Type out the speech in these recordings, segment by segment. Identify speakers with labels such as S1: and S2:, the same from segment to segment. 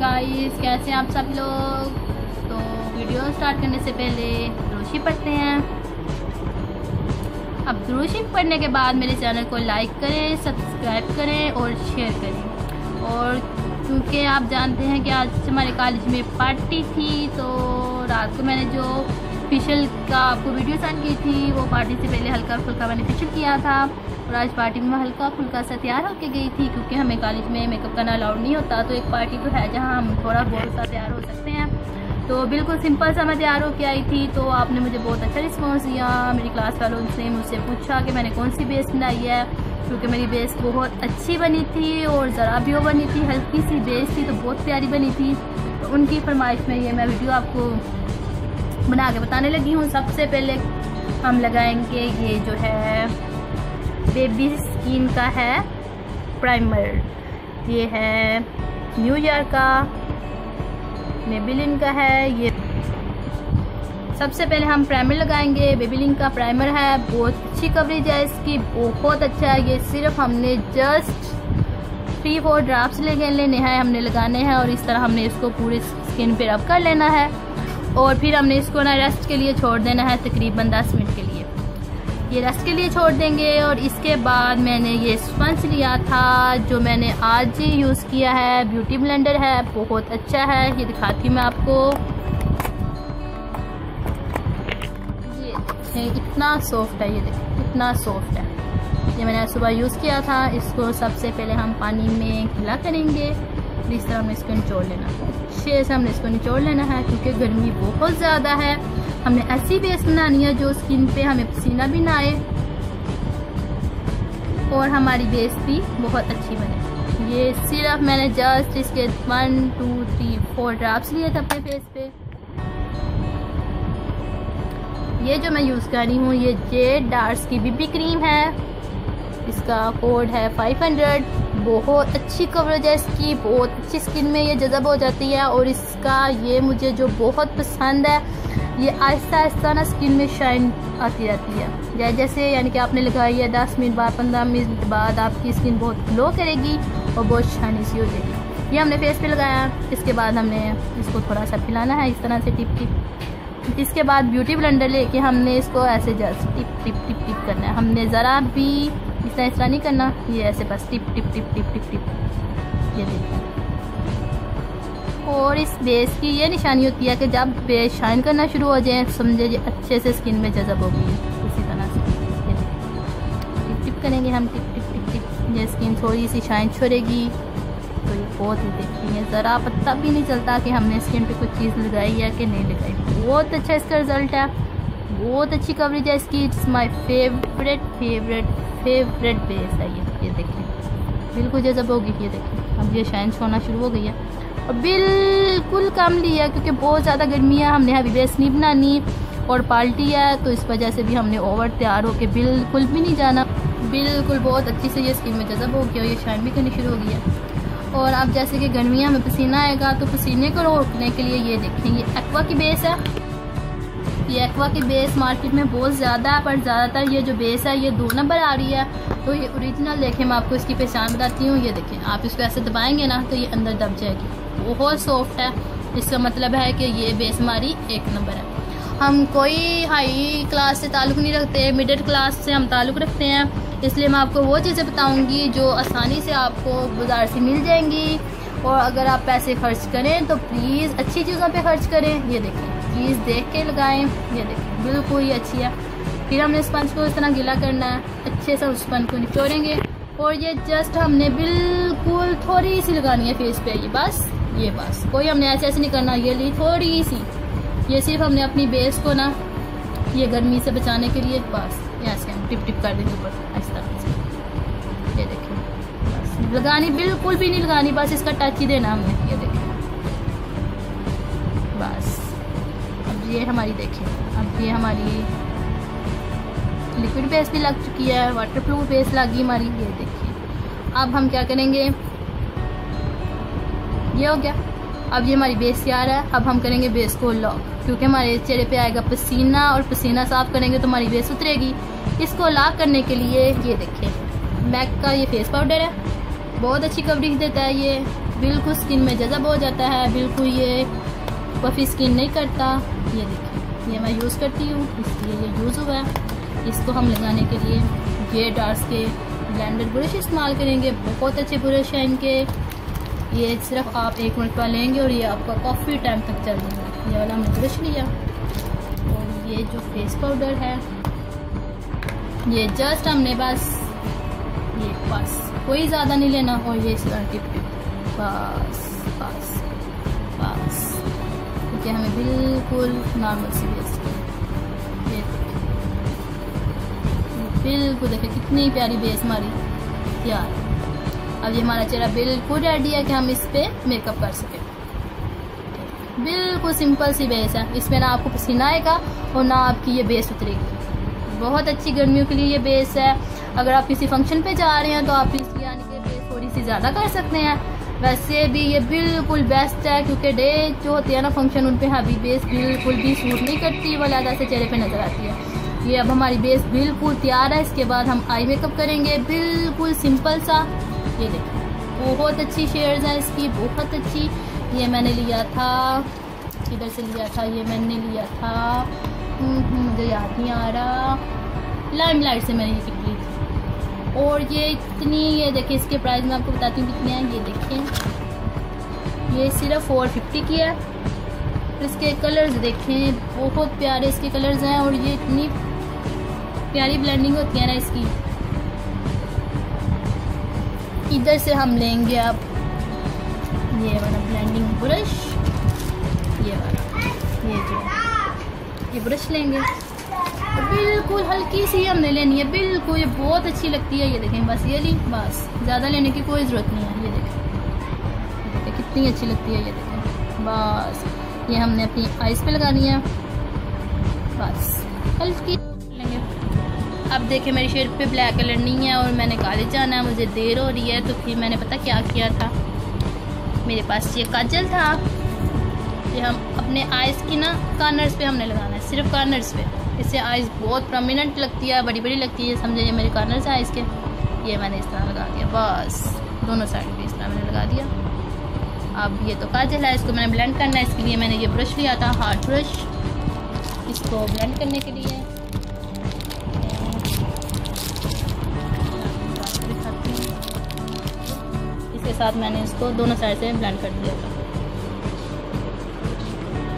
S1: Guys कैसे हैं आप सब लोग? तो वीडियो स्टार्ट करने से पहले रोशी पढ़ते हैं। अब रोशी पढ़ने के बाद मेरे चैनल को लाइक करें सब्सक्राइब करें और शेयर करें। और क्योंकि आप जानते हैं कि आज हमारे कॉलेज में पार्टी थी तो रात को मैंने जो फेशियल का आपको वीडियो सेंड की थी, वो पार्टी से पहले हल्का फुल्का मैंने फेशियल किया था और आज पार्टी में हल्का फुल्का सा तैयार होके गई थी क्योंकि हमें कॉलेज में मेकअप करना अलाउड नहीं होता तो एक पार्टी तो है जहाँ हम थोड़ा बहुत सा तैयार हो सकते हैं। तो बिल्कुल सिंपल सा मैं तैयार होकर आई थी तो आपने मुझे बहुत अच्छा रिस्पॉन्स दिया। मेरी क्लास वालों से मुझसे पूछा कि मैंने कौन सी बेस बनाई है, क्योंकि मेरी बेस बहुत अच्छी बनी थी और ज़रा भी वो बनी थी, हल्की सी बेस थी तो बहुत प्यारी बनी थी। तो उनकी फरमाइश में ये मैं वीडियो आपको बना के बताने लगी हूँ। सबसे पहले हम लगाएँगे ये जो है बेबी स्किन का है प्राइमर ये है न्यू ईयर का मेबिलिन का है, ये। सबसे पहले हम प्राइमर लगाएँगे। बेबीलिन का प्राइमर है, बहुत अच्छी कवरेज है इसकी, बहुत अच्छा है। ये सिर्फ़ हमने जस्ट थ्री फोर ड्राफ्ट ले लेने हैं, हमने लगाने हैं और इस तरह हमने इसको पूरी स्किन पे रब कर लेना है। और फिर हमने इसको ना रेस्ट के लिए छोड़ देना है तकरीबन 10 मिनट के लिए। ये रेस्ट के लिए छोड़ देंगे और इसके बाद मैंने ये स्पंज लिया था, जो मैंने आज ही यूज़ किया है। ब्यूटी ब्लेंडर है, बहुत अच्छा है। ये दिखाती हूँ मैं आपको। ये इतना सॉफ्ट है, ये देखिए इतना सॉफ्ट है। ये मैंने सुबह यूज़ किया था, इसको सबसे पहले हम पानी में खिला करेंगे। इस तरह हमें इसको निचोड़ लेना। अच्छे से हमने इसको निचोड़ लेना है, क्योंकि गर्मी बहुत ज़्यादा है। हमने ऐसी बेस बनानी है जो स्किन पे हमें पसीना भी ना आए और हमारी बेस भी बहुत अच्छी बने। ये सिर्फ़ मैंने जस्ट इसके one two three four draft लिए थे अपने फेस पे। ये जो मैं यूज़ कर रही हूँ, ये जेड डार्स की बीबी क्रीम है। इसका कोड है 500 बहुत अच्छी कवरेज है इसकी, बहुत अच्छी स्किन में ये जज़ब हो जाती है और इसका ये मुझे जो बहुत पसंद है, ये आहिस्ता आहिस्ता ना स्किन में शाइन आती रहती है। जैसे, यानी कि आपने लगाई है दस मिनट बाद, पंद्रह मिनट बाद आपकी स्किन बहुत ग्लो करेगी और बहुत शाइनी सी हो जाएगी। ये हमने फेस पे लगाया। इसके बाद हमने इसको थोड़ा सा पिलाना है, इस तरह से टिप टिप इसके बाद ब्यूटी ब्लेंडर लेके हमने इसको ऐसे just tip tip tip tip करना है। हमने ज़रा भी तरह इस तरह नहीं करना, ये ऐसे बस tip tip tip tip tip tip. ये देखिए और इस बेस की ये निशानी होती है कि जब बेस शाइन करना शुरू हो जाए, समझे ये अच्छे से स्किन में जजब होगी। इसी तरह से। टिप टिप करेंगे हम, टिप टिप टिप टिप। ये स्किन थोड़ी सी शाइन छोड़ेगी। तो ये बहुत ही देखती है। ज़रा पता भी नहीं चलता कि हमने स्किन पे कुछ चीज़ लगाई है कि नहीं लगाई। बहुत अच्छा इसका रिज़ल्ट है। बहुत अच्छी कवरेज है इसकी। It's my favourite favourite favourite base है ये ये देखिए बिल्कुल जब होगी, ये देखिए अब ये शाइन छोड़ना शुरू हो गई है। और बिल्कुल कम लिया है, क्योंकि बहुत ज़्यादा गर्मी है, हमने अभी बेस नहीं बनानी और पाल्टी है तो इस वजह से भी हमने ओवर तैयार होके बिल्कुल भी नहीं जाना। बिल्कुल बहुत अच्छी से ये स्किन में जज़ब हो गया और ये शाइन भी करनी शुरू हो गई है। और अब जैसे कि गर्मियाँ में पसीना आएगा तो पसीने को रोकने के लिए ये देखें, ये एक्वा की बेस है। ये एक्वा की बेस मार्केट में बहुत ज़्यादा है, पर ज़्यादातर ये जो बेस है, ये दो नंबर आ रही है। तो ये ओरिजिनल देखें, मैं आपको इसकी पहचान बताती हूँ। ये देखें, आप इसको ऐसे दबाएँगे ना तो ये अंदर दब जाएगी। बहुत सॉफ्ट है। इसका मतलब है कि ये बेस हमारी एक नंबर है। हम कोई हाई क्लास से ताल्लुक़ नहीं रखते मिडिल क्लास से हम ताल्लुक़ रखते हैं। इसलिए मैं आपको वो चीज़ें बताऊँगी जो आसानी से आपको बाज़ार से मिल जाएँगी। और अगर आप पैसे खर्च करें तो प्लीज़ अच्छी चीज़ों पे खर्च करें। ये देखें। चीज़ देख के लगाएँ। ये देखें, बिल्कुल ही अच्छी है। फिर हमने स्पंज को इस तरह गीला करना है। अच्छे से उस स्पंज को निचोड़ेंगे। और ये जस्ट हमने बिल्कुल थोड़ी सी लगानी है फेस पे, ये बस ये बस। कोई हमने ऐसे ऐसे नहीं करना, ये ली थोड़ी सी ये सिर्फ़ हमने अपनी बेस को ना, ये गर्मी से बचाने के लिए बस ऐसे हम टिप टिप कर देंगे ऊपर, इस तरह से। ये देखिए बस। लगानी बिल्कुल भी नहीं लगानी, बस इसका टच ही देना हमने, ये देखिए बस। ये हमारी देखिए अब ये हमारी लिक्विड बेस भी लग चुकी है वाटर प्रूफ बेस लगी हमारी, ये देखिए। अब हम क्या करेंगे? ये हो गया। अब ये हमारी बेस तैयार है। अब हम करेंगे बेस को लॉक क्योंकि हमारे चेहरे पे आएगा पसीना और पसीना साफ़ करेंगे तो हमारी बेस उतरेगी। इसको लॉक करने के लिए ये देखिए मैक का ये फेस पाउडर है। बहुत अच्छी कवरेज देता है ये। बिल्कुल स्किन में जज़ब हो जाता है। बिल्कुल ये पफी स्किन नहीं करता। ये देखिए, ये मैं यूज़ करती हूँ, इसलिए ये यूज़ हुआ है। इसको हम लगाने के लिए ये डार्स के ब्लेंडर ब्रश इस्तेमाल करेंगे। बहुत अच्छे ब्रश हैं इनके। ये सिर्फ़ आप एक मिनट का लेंगे और ये आपका काफ़ी टाइम तक चल जाएगा। ये वाला हमने ब्रश लिया। और ये जो फेस पाउडर है, ये जस्ट हमने बस, ये बस, कोई ज़्यादा नहीं लेना। और ये इस बस बस। क्योंकि हमें बिल्कुल नॉर्मल सी बेस बिल्कुल देखे कितनी प्यारी बेस हमारी। तैयार अब ये हमारा चेहरा बिल्कुल रेडी है कि हम इस पर मेकअप कर सकें। बिल्कुल सिंपल सी बेस है। इसमें ना आपको पसीना आएगा और ना आपकी ये बेस उतरेगी। बहुत अच्छी गर्मियों के लिए ये बेस है। अगर आप किसी फ़ंक्शन पे जा रहे हैं तो आप इसकी यानी कि बेस थोड़ी सी ज़्यादा कर सकते हैं। वैसे भी ये बिल्कुल बेस्ट है क्योंकि डे जो होती है ना फ़ंक्शन उन पर हैवी बेस बिल्कुल भी सूट नहीं करती वो ज़्यादा से चेहरे पे नज़र आती है। ये अब हमारी बेस बिल्कुल तैयार है इसके बाद हम आई मेकअप करेंगे बिल्कुल सिंपल सा। ये देखो बहुत अच्छी शेयर्स हैं इसकी बहुत अच्छी। ये मैंने लिया था किधर से लिया था? ये मैंने लिया था हम्म, हम्म, मुझे याद नहीं आ रहा। लाइम लाइट से मैंने ये और ये इतनी, ये देखिए, इसके प्राइस मैं आपको बताती हूँ कितने हैं, ये देखें ये सिर्फ़ फोर फिफ्टी की है। इसके कलर्स देखें बहुत प्यारे इसके कलर्स हैं और ये इतनी प्यारी ब्लेंडिंग होती है ना इसकी। इधर से हम लेंगे आप ये वाला ब्लेंडिंग ब्रश ये वाला, ये जो ये ब्रश लेंगे। बिल्कुल हल्की सी हमने लेनी है। बिल्कुल, ये बहुत अच्छी लगती है, ये देखें, बस ये ली, बस। ज़्यादा लेने की कोई ज़रूरत नहीं है, ये देखें। कितनी अच्छी लगती है, ये देखें। बस, ये हमने अपनी आइस पे लगा दी है। बस, हल्की लेंगे। अब देखे, मेरी शेड पे ब्लैक कलर नहीं है और मैंने कॉलेज जाना है, मुझे देर हो रही है तो फिर मैंने पता क्या किया था? मेरे पास ये काजल था। ये हम अपने आइस की ना, कार्नर्स पे हमने लगाना है, सिर्फ़ कार्नर्स पे। इससे आइज़ बहुत प्रोमिनेंट लगती है बड़ी बड़ी लगती है, समझे ये मेरे कार्नर्स आइज़ के। ये मैंने इस तरह लगा दिया, बस। दोनों साइड पे इस तरह मैंने लगा दिया। अब ये तो काजल है, इसको मैंने ब्लेंड करना है, इसके लिए मैंने ये ब्रश लिया था हार्ड ब्रश इसको ब्लेंड करने के लिए। इसके साथ मैंने इसको दोनों साइड से ब्लेंड कर दिया था।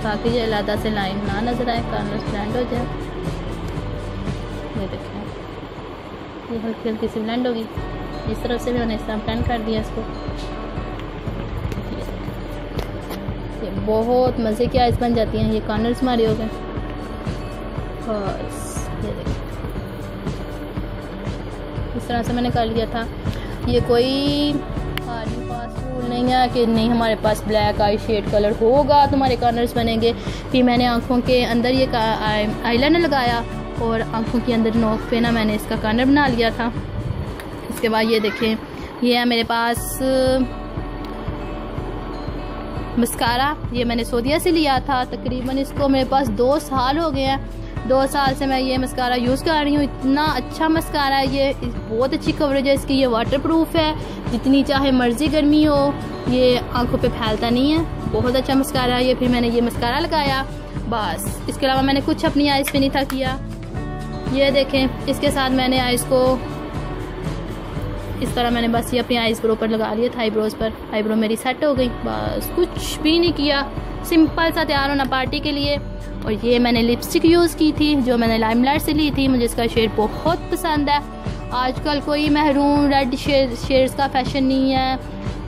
S1: ताकि ये अलादा से लाइन ना नज़र आए कॉर्नर ब्लेंड हो जाए। ये देखें। ये हल्की हल्की सी ब्लेंड होगी। इस तरफ़ से भी मैंने इस तरह ब्लेंड कर दिया इसको। ये बहुत मज़े की आइस बन जाती हैं, ये कार्नर्स मारे हो गए। इस तरह से मैंने कर लिया था। ये कोई नहीं है कि नहीं हमारे पास ब्लैक आई शेड कलर होगा, तुम्हारे कॉर्नर्स बनेंगे। फिर मैंने आँखों के अंदर ये आई आईलाइनर लगाया। और आँखों के अंदर नोक पे ना मैंने इसका कॉर्नर बना लिया था। इसके बाद ये देखें, ये है मेरे पास, मस्कारा। ये मैंने सोदिया से लिया था, तकरीबन इसको मेरे पास दो साल हो गए हैं। दो साल से मैं ये मस्कारा यूज़ कर रही हूँ। इतना अच्छा मस्कारा है ये बहुत अच्छी कवरेज है। इसकी ये वाटर प्रूफ है। जितनी चाहे मर्ज़ी गर्मी हो, ये आँखों पे फैलता नहीं है। बहुत अच्छा मस्कारा है ये। फिर मैंने ये मस्कारा लगाया। बस, इसके अलावा मैंने कुछ अपनी आइज़ पे नहीं था किया। ये देखें, इसके साथ मैंने आइज़ को इस तरह मैंने बस ये अपनी आइज़ पर लगा लिया था आईब्रोज पर। आईब्रो मेरी सेट हो गई, बस कुछ भी नहीं किया। सिंपल सा तैयार होना पार्टी के लिए। और ये मैंने लिपस्टिक यूज़ की थी, जो मैंने लाइमलाइट से ली थी, मुझे इसका शेड बहुत पसंद है। आजकल कोई महरून रेड शेड शेड्स का फ़ैशन नहीं है।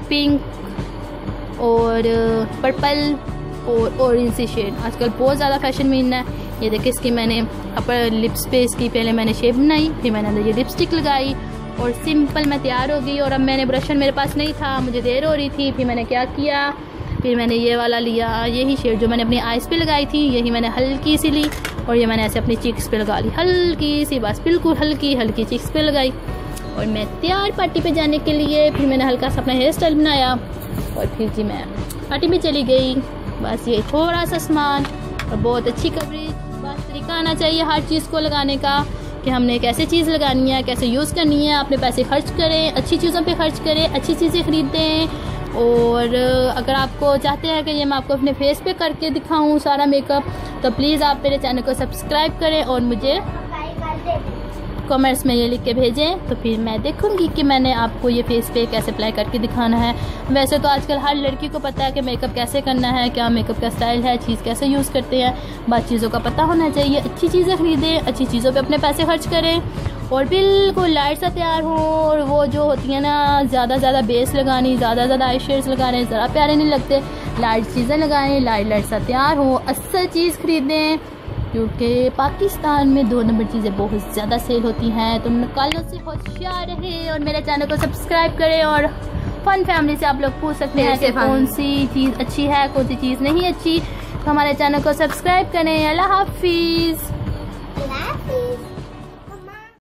S1: पिंक और पर्पल और ऑरेंज सी शेड आजकल बहुत ज़्यादा फ़ैशन मीन है ये देखिए, इसकी मैंने अपर लिप्स पे इसकी पहले मैंने शेप बनाई, फिर मैंने अंदर ये लिपस्टिक लगाई और सिंपल मैं तैयार हो गई और अब मैंने ब्रशन मेरे पास नहीं था, मुझे देर हो रही थी, फिर मैंने क्या किया? फिर मैंने ये वाला लिया यही शेड जो मैंने अपनी आइस पे लगाई थी, यही मैंने हल्की सी ली और ये मैंने ऐसे अपनी चिक्स पे लगा ली, हल्की सी बस, बिल्कुल हल्की हल्की चिक्स पे लगाई। और मैं तैयार पार्टी पे जाने के लिए फिर मैंने हल्का सा अपना हेयर स्टाइल बनाया और फिर जी मैं पार्टी में चली गई। बस ये थोड़ा सा सामान और बहुत अच्छी कवरेज तरीका आना चाहिए हर चीज़ को लगाने का, कि हमने कैसे चीज़ लगानी है, कैसे यूज़ करनी है, अपने पैसे खर्च करें, अच्छी चीज़ों पे खर्च करें, अच्छी चीज़ें ख़रीदें। और अगर आपको चाहते हैं कि ये मैं आपको अपने फेस पे करके दिखाऊँ सारा मेकअप तो प्लीज़ आप मेरे चैनल को सब्सक्राइब करें और मुझे कमेंट्स में ये लिख के भेजें तो फिर मैं देखूँगी कि मैंने आपको ये फेस पे कैसे अप्लाई करके दिखाना है। वैसे तो आजकल हर लड़की को पता है कि मेकअप कैसे करना है, क्या मेकअप का स्टाइल है चीज़ कैसे यूज़ करते हैं। बात चीज़ों का पता होना चाहिए, अच्छी चीज़ें ख़रीदें, अच्छी चीज़ों पर अपने पैसे खर्च करें। और बिल्कुल लाइट सा तैयार हो, और वो जो होती है ना, ज़्यादा ज़्यादा बेस लगानी, ज़्यादा ज़्यादा आई शेड्स लगाने ज़रा प्यारे नहीं लगते। लाइट चीज़ें लगाएँ, लाइट लाइट सा तैयार हो असल चीज़ खरीदें। क्योंकि पाकिस्तान में दो नंबर चीज़ें बहुत ज़्यादा सेल होती हैं। तो निकालों से होशियार रहे और मेरे चैनल को सब्सक्राइब करें और फन फैमिली से आप लोग पूछ सकते हैं कि कौन सी चीज़ अच्छी है कौन सी चीज़ नहीं अच्छी। तो हमारे चैनल को सब्सक्राइब करें। अल्लाह हाफिज़।